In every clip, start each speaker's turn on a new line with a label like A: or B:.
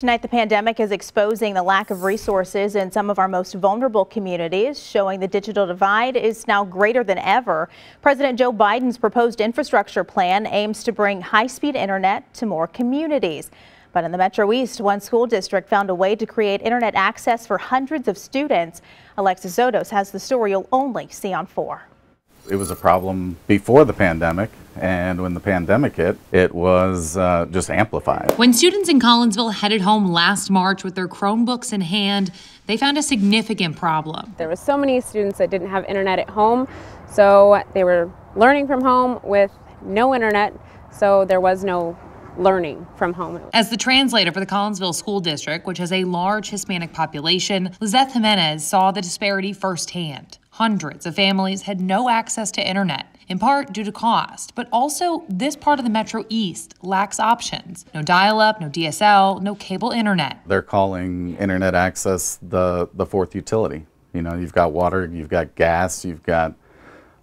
A: Tonight, the pandemic is exposing the lack of resources in some of our most vulnerable communities, showing the digital divide is now greater than ever. President Joe Biden's proposed infrastructure plan aims to bring high-speed internet to more communities. But in the Metro East, one school district found a way to create internet access for hundreds of students. Alexis Zotos has the story you'll only see on 4.
B: It was a problem before the pandemic, and when the pandemic hit, it was uh, just amplified.
C: When students in Collinsville headed home last March with their Chromebooks in hand, they found a significant problem.
D: There were so many students that didn't have internet at home, so they were learning from home with no internet, so there was no learning from home.
C: As the translator for the Collinsville School District, which has a large Hispanic population, Lizeth Jimenez saw the disparity firsthand. Hundreds of families had no access to internet, in part due to cost, but also this part of the Metro East lacks options. No dial up, no DSL, no cable internet.
B: They're calling internet access the, the fourth utility. You know, you've got water, you've got gas, you've got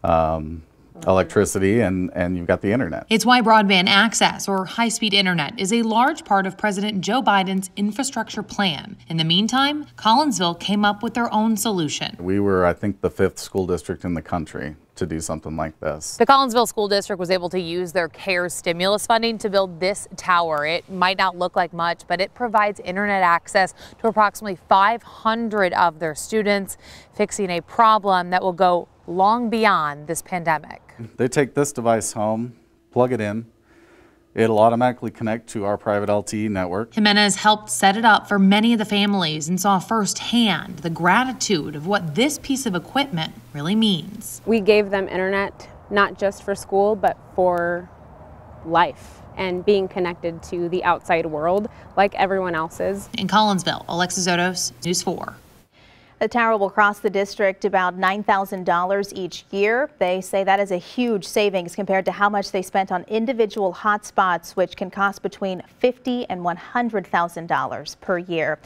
B: um, electricity and, and you've got the internet.
C: It's why broadband access or high speed internet is a large part of President Joe Biden's infrastructure plan. In the meantime, Collinsville came up with their own solution.
B: We were, I think, the fifth school district in the country to do something like this.
E: The Collinsville School District was able to use their CARES stimulus funding to build this tower. It might not look like much, but it provides internet access to approximately 500 of their students, fixing a problem that will go long beyond this pandemic.
B: They take this device home, plug it in, It'll automatically connect to our private LTE network.
C: Jimenez helped set it up for many of the families and saw firsthand the gratitude of what this piece of equipment really means.
D: We gave them internet not just for school, but for life and being connected to the outside world like everyone else is.
C: In Collinsville, Alexis Zotos, News 4.
A: The tower will cost the district about $9,000 each year. They say that is a huge savings compared to how much they spent on individual hotspots, which can cost between $50 and $100,000 per year.